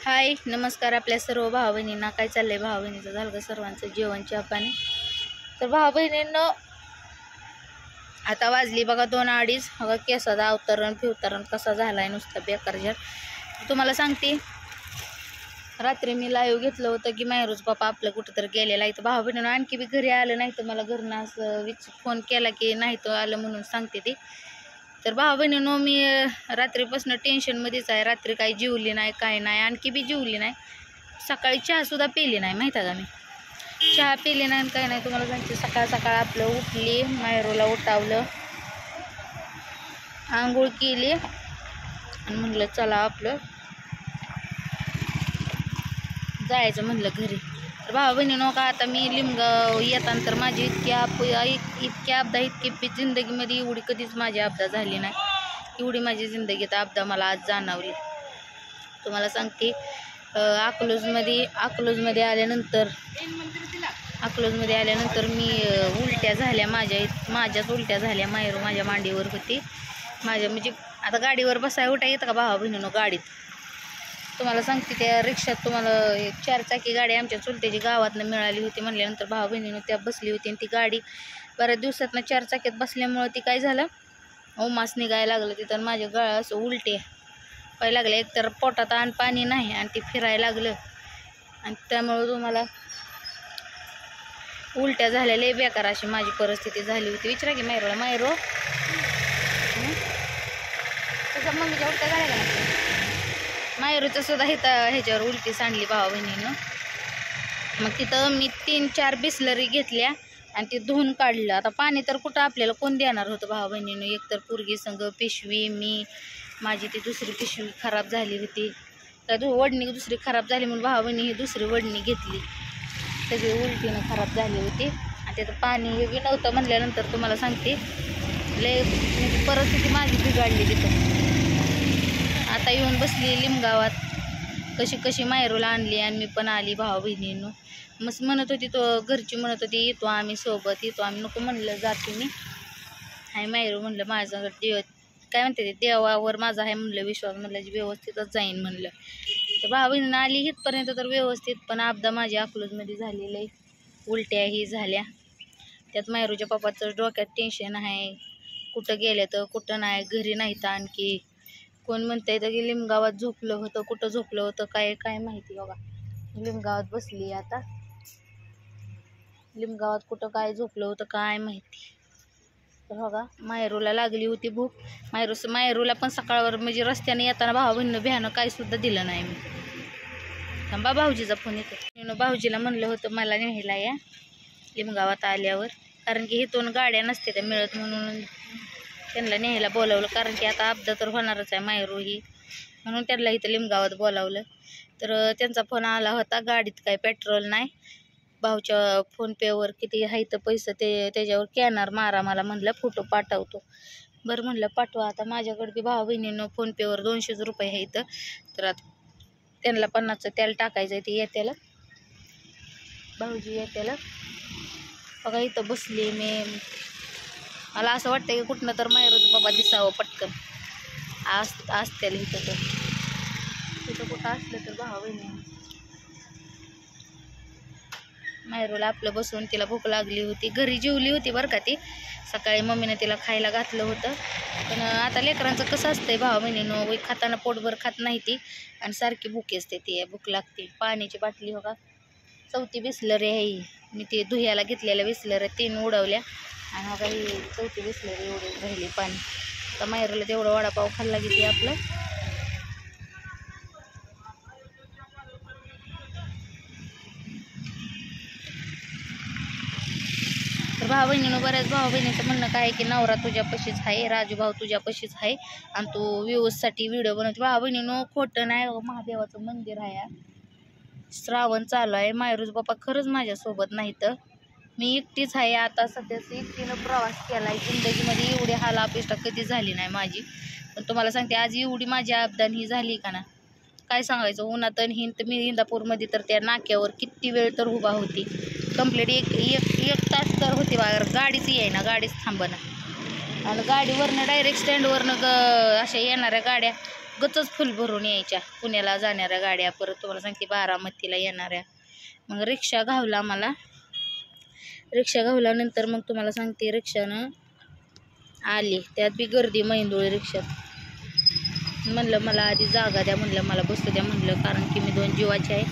हाय नमस्कार आपल्या सर्व भाव बहिणींना काय चाललंय भाव बहिणीचं झालं का सर्वांचं जेवण चहा तर भाव बहिणींनं आता वाजली बघा दोन अडीच. बघा केसाचा अवतरण फिवतरण कसा झालाय नुसता बेकार तुम्हाला सांगते. रात्री मी लाईव्ह घेतलं होतं की मायरूज बापा आपलं कुठं तर गेलेला आहे. तर भाऊ बहिणीनं आणखी बी घरी आलं नाही तर मला घरनं असं विच फोन केला की नाही तर आलं म्हणून सांगते ती. तर भाऊ बहिणीनो मी रात्रीपासून टेन्शनमध्येच आहे. रात्री काही जेवली नाही काय नाही. आणखी बी जेवली नाही. सकाळी चहासुद्धा पिली नाही माहीत आहे का मी? चहा पिली नाही आणि काय नाही. तुम्हाला सांगते सकाळ सकाळ आपलं उठली मायरूला उठावलं. आंघोळ केली. आणि म्हणलं चला आपलं. जायचं म्हणलं घरी. तर भावा बहिणी नका आता मी लिमगाव येताना तर माझी इतकी आप इतकी आपदा इतकी जिंदगीमध्ये एवढी कधीच माझी आपदा झाली नाही. एवढी माझी जिंदगीत आपदा मला आज जाणवली. तुम्हाला सांगते अकलोजमध्ये अकलूजमध्ये अकलूजमध्ये आल्यानंतर अकलूजमध्ये आल्यानंतर मी उलट्या झाल्या माझ्या इत- माझ्याच उलट्या झाल्या माहेरू माझ्या मांडीवर होती. माझ्या म्हणजे आता गाडीवर बसाय उठा येतं का भावा बहिणीनं गाडीत? तुम्हाला सांगते त्या रिक्षात तुम्हाला एक चारचाकी गाडी आमच्या चुलत्याची गावातनं मिळाली होती. म्हणल्यानंतर भावा बहिणीनं त्या बसली होती आणि ती गाडी बऱ्याच दिवसातनं चारचाकीत बसल्यामुळं ती काय झालं? उमास निघायला लागलं तिथं माझे माझ्या गळा असं उलटे व्हायला लागलं एकतर पोटात आण पाणी नाही आणि ती फिरायला लागलं. आणि त्यामुळं तुम्हाला उलट्या झाल्या. लय बेकार अशी माझी परिस्थिती झाली होती. विचारा की मायरोला मायरो तसं मम्मीच्या उलट्या झाल्या का मायरूचं सुद्धा इथं ह्याच्यावर उलटी सांडली भावा बहिणीनं. मग तिथं मी तीन चार बिसलरी घेतल्या आणि ते धुवून काढलं. आता पाणी तर कुठं आपल्याला कोण देणार होतं भावा बहिणीनं? एकतर पोरगी संग पिशवी मी माझी ती दुसरी पिशवी खराब झाली होती. त्या दु वडणी दुसरी खराब झाली म्हणून भावा बहिणी ही दुसरी वडणी घेतली. सगळी उलटीनं खराब झाली होती. आणि तिथं पाणी योग्य नव्हतं म्हणल्यानंतर तुम्हाला सांगते लय परिस्थिती माझी बिघडली तिथं. आता येऊन बसली लिमगावात. कशी कशी मायरूला आणली आणि मी पण आली भावा बहिणीनं. मस्त म्हणत होती तो घरची म्हणत होती येतो आम्ही सोबत येतो आम्ही. नको म्हणलं जाते मी. हाय मायरू म्हणलं माझं देव काय म्हणते ते देवावर माझा आहे म्हणलं विश्वास. म्हणलं जी व्यवस्थितच जाईन म्हणलं. तर भावा बहिणीनं आली इथपर्यंत तर व्यवस्थित पण आपदा माझ्या अकलूजमध्ये झालेलं आहे उलट्याही झाल्या. त्यात मायरूच्या पप्पाचं डोक्यात टेन्शन आहे. कुठं गेले तर कुठं नाही घरी नाही तर आणखी. कोण म्हणतं येतं की लिमगावात झोपलं होतं कुठं झोपलं होतं काय काय माहिती बघा. लिमगावात बसली आता. लिमगावात कुठं काय झोपलं होतं काय माहिती. तर बघा मायरूला लागली होती भूक. मायरू मायरूला पण सकाळवर म्हणजे रस्त्याने येताना भावा बहिणीनं भ्यानं काय सुद्धा दिलं नाही मी थांबा भाऊजीचा फोन येतो भाऊजीला म्हणलं होतं मला न्यायला या. लिमगावात आल्यावर. कारण की इथून गाड्या नसते त्या मिळत म्हणून त्यांना न्यायला बोलावलं. कारण की आता अपघात तर होणारच आहे मायरू ही म्हणून त्यांना इथं लिमगावात बोलावलं. तर त्यांचा फोन आला होता गाडीत काय पेट्रोल नाही. भाऊच्या फोनपेवर किती आहे तर पैसे ते त्याच्यावर कॅनर मारा मला म्हणलं फोटो पाठवतो. बरं म्हणलं पाठवा. आता माझ्याकडे बी भाऊ बहिणीनं फोनपेवर दोनशेच रुपये आहे इथं. तर आता त्यांना पन्नासचं तेल टाकायचं आहे ते येत्याला. भाऊजी येत्याला. बघा इथं बसली मी. मला असं वाटतं की कुठनं तर मायरूच बाबा दिसावं पटकन. आस असत्याला इथं तर. तिथं कुठं असलं तर भावा बहिणी. मायरूला आपलं बसून तिला भूक लागली होती. घरी जेवली होती बरं का ती. सकाळी मम्मीनं तिला खायला घातलं होतं. पण आता लेकरांचं कसं असतंय भावा बहिणीनं वै खाताना पोटभर खात नाही ती. आणि सारखी भूक असते ती भूक लागते. पाण्याची बाटली हो का? चौथी बिसलरी आहे. मी ते धुयाला घेतलेल्या बिसलऱ्या तीन उडवल्या. आणि बघा ही चौथी बिसलरी एवढी राहिली पाणी तर मायरूला तेवढा वडापाव खाल्ला किती आपला आपलं. तर भावा बहिणीनं बऱ्याच भावा बहिणीचं म्हणणं काय आहे की नवरा तुझ्यापाशीच आहे राजू भाऊ तुझ्यापाशीच आहे आणि तू व्ह्यूजसाठी व्हिडिओ बनवते. भाऊ बहिणीनं खोटं नाही महादेवाचं मंदिर आहे. श्रावण चालू आहे. मायरूज बाप्पा खरंच माझ्यासोबत नाही तर मी एकटीच आहे आता सध्या एकटीनं प्रवास केला आहे जिंदगीमध्ये एवढी हाल अपेष्टा कधी झाली नाही माझी. पण तुम्हाला सांगते आज एवढी माझी अपदान ही झाली का ना? काय सांगायचं? उन्हात आणि हिंद मी इंदापूरमध्ये तर त्या नाक्यावर किती वेळ तर उभा होती. कंप्लीट एक एक एक तास तर होती बाहेर. गाडीच येईना गाडीच थांबना. आणि गाडीवरनं डायरेक्ट स्टँडवरनं ग अशा येणाऱ्या गाड्या गचच फुल भरून यायच्या. पुण्याला जाणाऱ्या गाड्या परत तुम्हाला सांगते बारामतीला येणाऱ्या. मग रिक्षा घावला मला रिक्षा घावल्यानंतर मग तुम्हाला सांगते रिक्षानं आली. त्यात बी गर्दी मैंदोळी रिक्षात. म्हणलं मला आधी जागा द्या म्हणलं मला बसू द्या म्हणलं कारण की मी दोन जीवाचे आहे.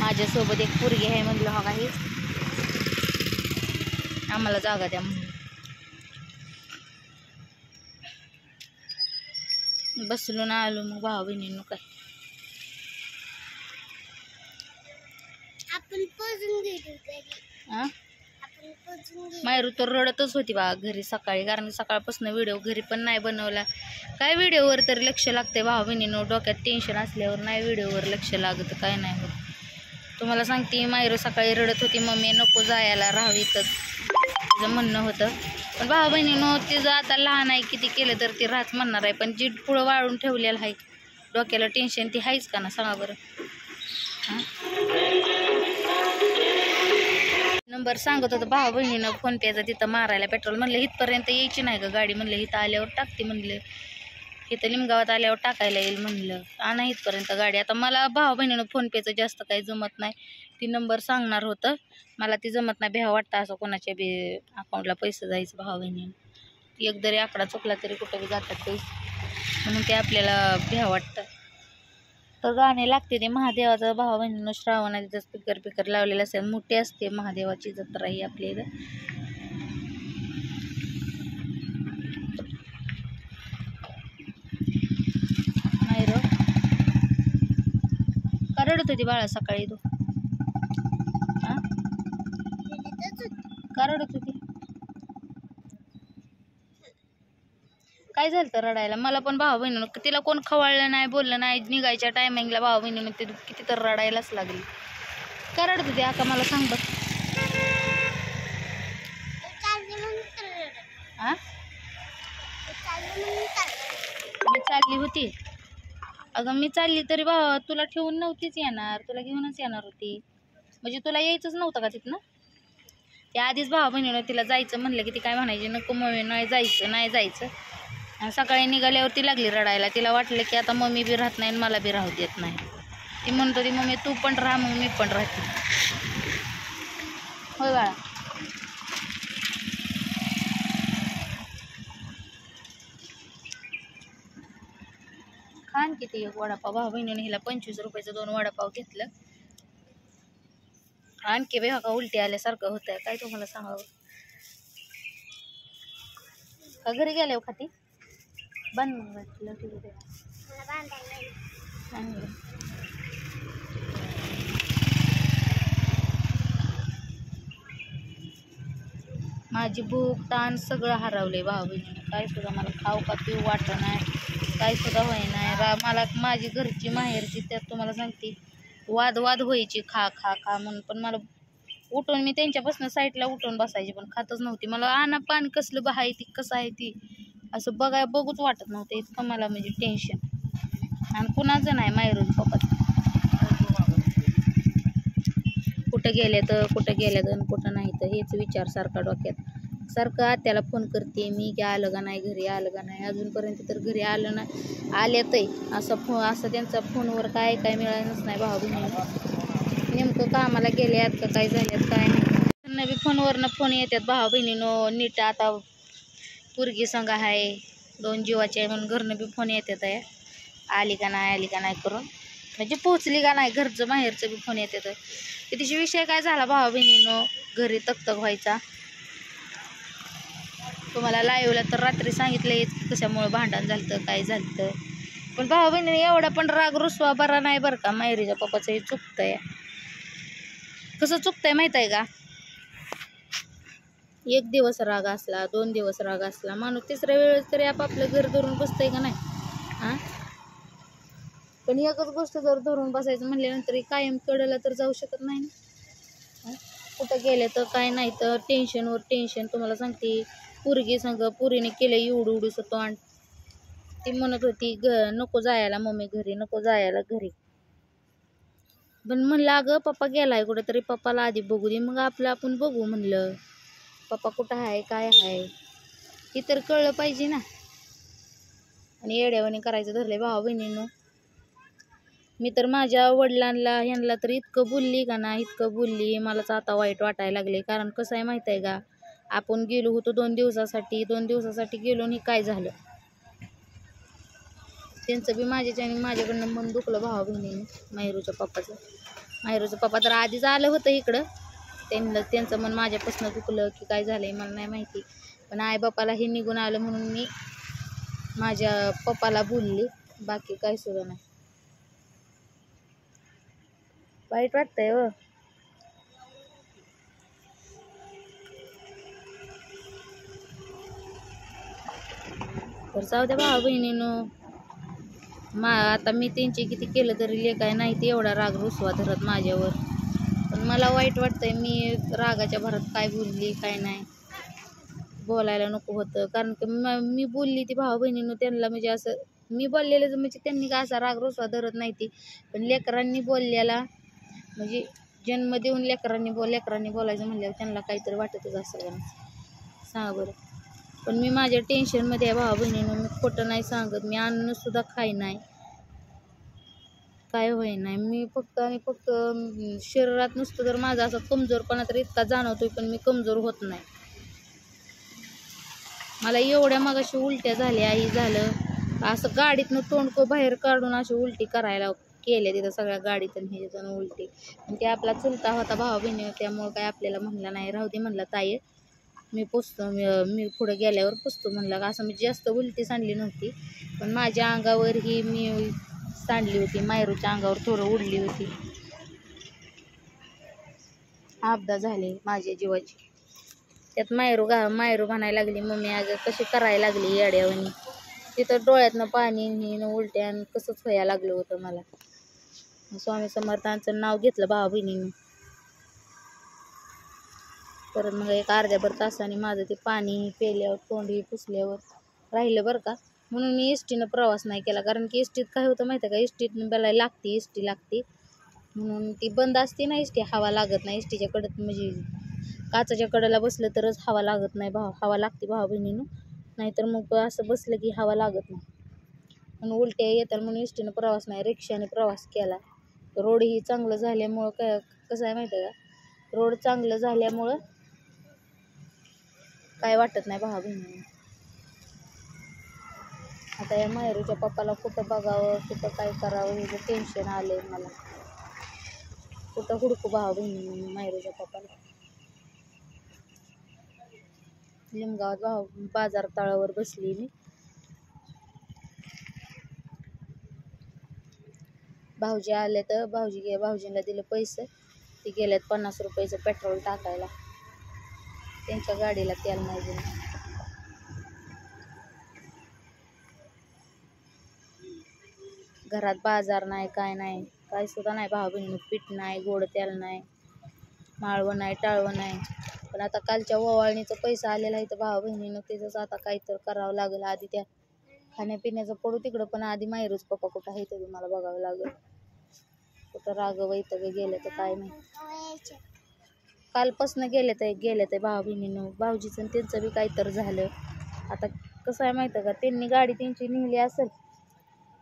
माझ्यासोबत एक पोरगी आहे म्हणलं हो काही आम्हाला जागा द्या म्हणलं. बसलो ना आलो मग भाऊ बहिणीनं काय. आपण मायरू तर रडतच होती बा घरी सकाळी कारण सकाळपासून व्हिडिओ घरी पण नाही बनवला. काय व्हिडिओवर तरी लक्ष लागते भाऊ बहिणीनं डोक्यात टेन्शन असल्यावर नाही व्हिडिओवर लक्ष लागत काय नाही होत. तुम्हाला सांगते मायरू सकाळी रडत होती मम्मी नको जायला राहावीतच तिचं म्हणणं होतं. पण भाऊ बहिणीनं तिचं आता लहान आहे किती केलं तर ती राहत म्हणणार आहे पण जी पुढं वाळून ठेवलेलं आहे. डोक्याला टेन्शन ती आहेच का ना सांगा बरं. हां? नंबर सांगत होतं भाऊ बहिणीनं फोन पेचा तिथं मारायला पेट्रोल म्हणलं इथपर्यंत यायची नाही का गाडी? म्हणलं इथं आल्यावर टाकते म्हणलं. इथं लिमगावात आल्यावर टाकायला येईल म्हणलं. आणा इथपर्यंत गाडी. आता मला भाऊ बहिणीनं फोन पेचं जास्त काही जमत नाही. ती नंबर सांगणार होतं. मला ती जमत नाही. भ्या वाटतं असं कोणाच्या बी अकाउंटला पैसे जायचं भाऊ बहिणीनं. एक जरी आकडा चुकला तरी कुठं बी जातात पैसे. म्हणून ते आपल्याला भ्या वाटतं. तर गाणे लागते ते महादेवाचं भावा बहिणीनं श्रावणात तिथं स्पीकर पिकर लावलेलं असेल. मोठी असते महादेवाची जत्रा ही आपल्या इथं. नाही रो. का रडत होती बाळा सकाळी तू? हा? का रडत होती काय झालं तर रडायला? मला पण भाऊ बहिणीनं तिला कोण खवळलं नाही बोललं नाही निघायच्या टायमिंगला भाऊ बहिणीनं ते किती तर रडायलाच लागली. का रडत होती आका? मला सांग बघ. हा. मी चालली होती. अगं मी चालली तरी भावा तुला ठेवून नव्हतीच येणार. तुला घेऊनच येणार होती. म्हणजे तुला यायचंच नव्हतं का तिथनं? त्या आधीच भावा बहिणीनं तिला जायचं म्हणलं की ती काय म्हणायची? नको मम्मी नाही जायचं नाही जायचं. सकाळी निघाल्यावर ती लागली रडायला. तिला वाटलं की आता मम्मी बी राहत नाही आणि मला बी राहू देत नाही. ती म्हणत होती मम्मी तू पण राहा मग मी पण राहते. होय बाळा. खान किती एक वडापाव. भाऊ बहिणीने हिला पंचवीस रुपयाचं दोन वडापाव घेतलं. आणखी बेहा का उलटी आल्यासारखं होतं काय तुम्हाला सांगावं? का घरी गेल्यावर खाती? बंद मग माझी भूक ताण सगळं हरवले भाऊ बहिणीनं काय सुद्धा मला खाऊ का पिऊ वाटत नाही. काय सुद्धा होई नाही रा मला माझी घरची माहेरची त्यात तुम्हाला सांगते वाद वाद व्हायची खा खा खा म्हणून. पण मला उठून मी त्यांच्यापासून साईडला उठून बसायची पण खातच नव्हती. मला आणा पाणी कसलं बा आहे ती कसं आहे ती. असं बघाय बघूच वाटत नव्हतं इतकं मला म्हणजे टेन्शन आणि कुणाचं नाही मायरून पप्पाचं कुठं गेले तर कुठं गेले तर कुठं नाही तर हेच विचार सारखा डोक्यात. सारखं आत्याला फोन करते मी की आलं का नाही घरी आलं का नाही अजूनपर्यंत तर घरी आलं ना आल्यातही असं फो असं त्यांचा फोनवर काय काय मिळालंच नाही भाऊ बहिणी नेमकं कामाला गेल्यात का काय झाल्यात काय नाही. त्यांना बी फोनवरनं फोन येतात भाऊ बहिणीनो नीट आता पोरगी संघ आहे. दोन जीवाचे आहे म्हणून घरनं बी फोन येतात आहे आली का नाही आली का नाही करून. म्हणजे पोचली का नाही घरचं बाहेरचं बी फोन येतात तिची विषय काय झाला भावा बहिणीनो? घरी तकतक व्हायचा. तुम्हाला लाईवला तर रात्री सांगितलं की कशामुळं भांडण झालं काय झालं पण भावा बहिणीने एवढा पण राग रुसवा बरा नाही बरं का. मायरीच्या पप्पाचं हे चुकतंय. कसं चुकतंय माहीत आहे का? एक दिवस राग असला दोन दिवस राग असला माणूस तिसऱ्या वेळेस तरी आपापलं घर धरून बसतंय का नाही? हां पण एकच गोष्ट जर धरून बसायचं म्हणल्यानंतर कायम कडला तर जाऊ शकत नाही ना? कुठं गेले तर काय नाही तर टेन्शनवर टेन्शन तुम्हाला सांगते पोरगी सांग पुरीने केलं एवढं सतो तोंड. ती म्हणत होती ग नको जायला मम्मी घरी नको जायला घरी. पण म्हणलं अगं पप्पा गेलाय कुठं तरी पप्पाला आधी बघू दे. मग आपलं आपण बघू म्हणलं. पप्पा कुठं आहे काय आहे हे तर कळलं पाहिजे ना. आणि येड्यावाने करायचं धरले भावा बहिणीनं. मी तर माझ्या वडिलांना ह्यांना तर इतकं बोलली का ना इतकं बोलली. मलाच आता वाईट वाटायला लागले. कारण कसं आहे माहीत आहे का आपण गेलो होतो दोन दिवसासाठी. दोन दिवसासाठी गेलो आणि काय झालं? त्यांचं बी माझ्याच्याने माझ्याकडनं मन दुखलं भावा बहिणीने माहेरूच्या पप्पाचं. माहेरूचा पप्पा तर आधीच आलं होतं इकडं. त्यांना त्यांचं मन माझ्यापासून दुखलं की काय झालं आहे मला नाही माहिती. पण आई हे निघून आलं म्हणून मी माझ्या पप्पाला बोलली. बाकी काय सुद्धा नाही. वाईट वाटतंय हो. तर जाऊ द्या भावा बहिणीनं. मा आता मी त्यांचे किती केलं तरी ले काय नाही ते एवढा राग रुसवा धरत माझ्यावर. मला वाईट वाटतंय मी रागाच्या भरात काय बोलली काय नाही. बोलायला नको होतं. कारण की मी बोलली ती भाऊ बहिणीनं त्यांना म्हणजे असं मी बोललेलं म्हणजे त्यांनी काय असा राग रोसवा धरत नाही ती. पण लेकरांनी बोललेला म्हणजे जन्म देऊन लेकरांनी बोल लेकरांनी बोलायचं म्हणल्यावर त्यांना काहीतरी वाटतच असेल नाही सांगा बरं. पण मी माझ्या टेन्शनमध्ये आहे भावा बहिणीनं मी खोटं नाही सांगत मी अन्नसुद्धा खाई नाही. काय होय नाही मी फक्त आणि फक्त शरीरात नुसतं तर माझा असा कमजोरपणा तर इतका जाणवतोय पण मी कमजोर होत नाही. मला एवढ्या मगाशी उलट्या झाल्या ही झालं. असं गाडीतनं तोंडको बाहेर काढून अशी उलटी करायला केल्या तिथं सगळ्या गाडीतून ह्याच्यातून उलटी. आणि ते आपला चुलता होता भावा बहिणी त्यामुळं काय आपल्याला म्हणला नाही. राहू दे म्हणला ताई मी पुसतो मी मी पुढं गेल्यावर पुसतो म्हणलं. असं मी जास्त उलटी सांडली नव्हती. पण माझ्या अंगावर ही मी सांडली होती मायरूच्या अंगावर थोडं उडली होती. अपदा झाले माझ्या जीवाची. त्यात मायरू गा मायरू म्हणायला लागली मम्मी अगं कशी करायला लागली येड्यावानी तिथं डोळ्यातनं पाणी आणि उलट्या आणि कसंच व्हायला लागलं होतं मला. स्वामी समर्थांचं नाव घेतलं भावा बहिणीने. परत मग एक अर्ध्याभर तासाने माझं ते पाणी पेल्यावर तोंडही पुसल्यावर राहिलं बरं का? म्हणून मी एस टीनं प्रवास नाही केला. कारण की एस टीत काय होतं माहिती आहे का? एस टीत बेला लागते एस टी लागते. म्हणून ती बंद असते ना एस टी हवा लागत नाही एस टीच्या कडत. म्हणजे काचाच्या कडेला बसलं तरच हवा लागत नाही भाव. हवा लागते भावा बहिणीनं. नाहीतर मग असं बसलं की हवा लागत नाही. म्हणून उलट्या येतात म्हणून एस टीनं प्रवास नाही. रिक्षाने प्रवास केला. रोडही चांगलं झाल्यामुळं काय कसं आहे माहिती आहे का? रोड चांगलं झाल्यामुळं काय वाटत नाही भावा बहिणीनं आता या मयुरीच्या पप्पाला कुठं बघावं कुठं काय करावं हे टेन्शन आलं आहे मला. कुठं हुडकू भावा बहिणी मायरूच्या पप्पाला. लिमगावात भाव बाजार तळावर बसली मी. भाऊजी आले तर भाऊजी गे भाऊजींना दिले पैसे. ते गेलेत पन्नास रुपयाचं पेट्रोल टाकायला. त्यांच्या गाडीला तेल नाही दिलं. घरात बाजार नाही काय नाही काय सुद्धा नाही भाऊ बहिणी पीठ नाही गोड तेल नाही माळवं नाही टाळवं नाही. पण आता कालच्या ओवाळणीचा पैसा आलेला आहे तर भावा बहिणीनं त्याचंच आता काहीतरी करावं लागेल. आधी त्या खाण्यापिण्याचं पडू तिकडं पण आधी माहेरूच पप्पा कुठं आहे तरी मला बघावं लागेल. कुठं रागव इथं काही गेलं तर काय नाही कालपासनं गेले तर गेले ते भाऊ बहिणीनं भाऊजीचं आणि त्यांचं बी काहीतरी झालं. आता कसं आहे माहिती आहे का? त्यांनी गाडी त्यांची नेली असेल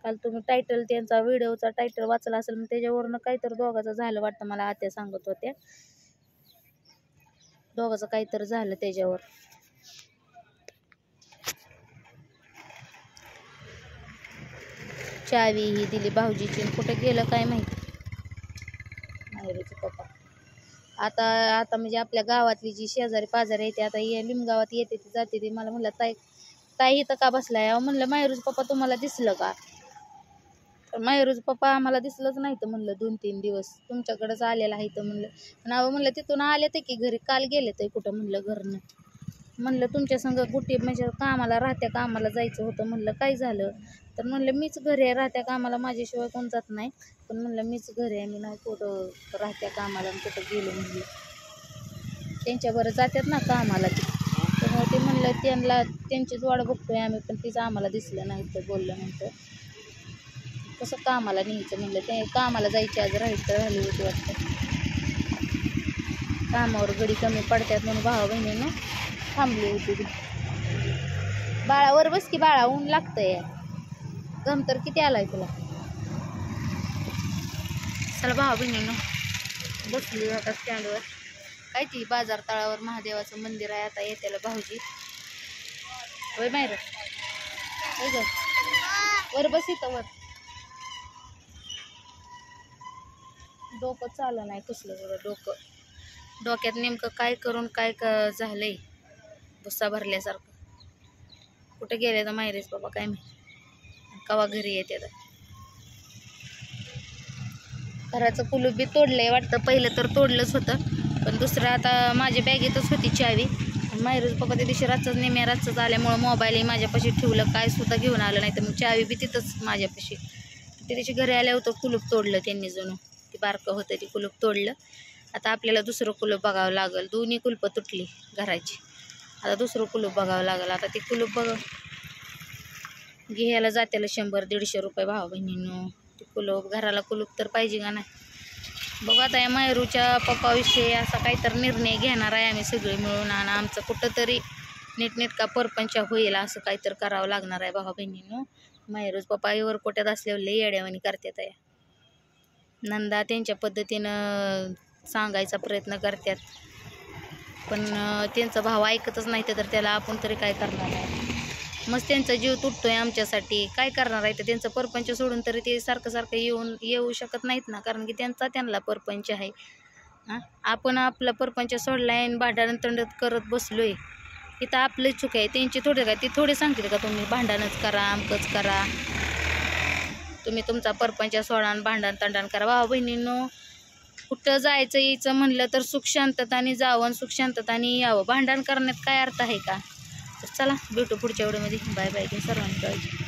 काल तुम्ही टायटल त्यांचा व्हिडिओचा टायटल वाचला असेल मग त्याच्यावरनं काहीतरी दोघाचं झालं वाटतं मला आत्या सांगत होत्या. दोघाचं काहीतरी झालं त्याच्यावर. चावी ही दिली भाऊजीची. कुठे कुठं गेलं काय माहिती? माहेरीचे पप्पा. आता आता म्हणजे आपल्या गावातली जी शेजारी पाजारी येते आता ये लिमगावात येते ती जाते ती. मला म्हणलं ताई ताई इथं का बसलाय? अहो म्हणलं माहेरूज पप्पा तुम्हाला दिसलं का? तर पप्पा आम्हाला दिसलंच नाही तर म्हणलं दोन तीन दिवस. तुमच्याकडंच आलेलं आहे तर म्हणलं. पण अहो म्हणलं तिथून आले ते की घरी काल गेले ते कुठं म्हणलं घरनं. म्हणलं तुमच्या संग कुठे म्हणजे कामाला राहत्या कामाला जायचं होतं म्हणलं काय झालं? तर म्हणलं मीच घरी आहे राहत्या कामाला माझ्याशिवाय कोण जात नाही. पण म्हणलं मीच घरी आहे मी नाही कुठं राहत्या कामाला कुठं गेलो म्हणलं. त्यांच्याबरोबर जातात ना कामाला ते. त्यामुळे ते म्हणलं त्यांना त्यांचीच वाट बघतोय आम्ही पण तिचं आम्हाला दिसलं नाही तर बोललं नंतर कसं कामाला न्यायचं म्हणलं ते कामाला जायची आज राहायचं राहिली होती वाटतं. कामावर गडी कमी पडतात म्हणून भावा बहिणीनं थांबली होती. ती बाळावर बस की बाळा ऊन लागतंय. गम तर किती आलाय तुला? चला भावा बहिणीनं बसली आता स्टँडवर. काय ती बाजार तळावर महादेवाचं मंदिर आहे आता येत्याला भाऊजी. होय बाहेर. ग. वर बस इथं वर. डोकं चाललं नाही कसलं बरं डोकं. डोक्यात नेमकं काय करून काय क झालंय? भुस्सा भरल्यासारखं. कुठे गेले तर माहितीच बाबा काय माहिती. कवा घरी येते तर. घराचं कुलूप बी तोडलंय वाटतं. पहिलं तर तोडलंच होतं पण दुसरं आता माझ्या बॅगेतच होती चावी. माहेरच पप्पा त्या दिवशी रातच नेम्या रातच आल्यामुळं मोबाईलही माझ्यापाशी ठेवलं काय सुद्धा घेऊन आलं नाही. तर मग चावी बी तिथंच माझ्यापाशी. त्या दिवशी घरी आल्यावर होतं कुलूप तोडलं त्यांनी जणू. ती बारकं होतं ते कुलूप तोडलं. आता आपल्याला दुसरं कुलूप बघावं लागेल. दोन्ही कुलपं तुटली घराची. आता दुसरं कुलूप बघावं लागेल. आता ते कुलूप बघ. घ्यायला जात्याला शंभर दीडशे रुपये भाव बहिणीनं. ते कुलूप घराला कुलूप तर पाहिजे का नाही? बघू आता या मायरूच्या पप्पाविषयी असा काहीतरी निर्णय घेणार आहे आम्ही सगळे मिळून. आणि आमचं कुठंतरी नीटनेटका परपंच होईल असं काहीतरी करावं लागणार आहे भावा बहिणीनं. मायरूज पप्पा वर कोट्यात असल्यावर लई येड्यावानी करतात या. नंदा त्यांच्या पद्धतीनं सांगायचा प्रयत्न करतात. पण त्यांचा भाव ऐकतच नाही तर त्याला आपण तरी काय करणार आहे? मग त्यांचा जीव तुटतोय आमच्यासाठी. काय करणार आहे तर त्यांचं परपंच सोडून तरी ते सारखं सारखं येऊन येऊ शकत नाहीत ना. कारण की त्यांचा त्यांना परपंच आहे. हां? आपण आपला परपंच सोडलाय आणि भांडण तंडत करत बसलोय. इथं आपली चूक आहे. त्यांची थोडे काय ते थोडे सांगतील का तुम्ही? भांडणच करा अमकंच करा. तुम्ही तुमचा परपंच सोडा भांडण तांडण करा. भावा बहिणींनो कुठं जायचं यायचं म्हणलं तर सुख शांतताने जावं आणि सुख शांतताने यावं. भांडण करण्यात काय अर्थ आहे का? तर चला भेटू पुढच्या व्हिडिओमध्ये. बाय बाय सर्वांनी काळजी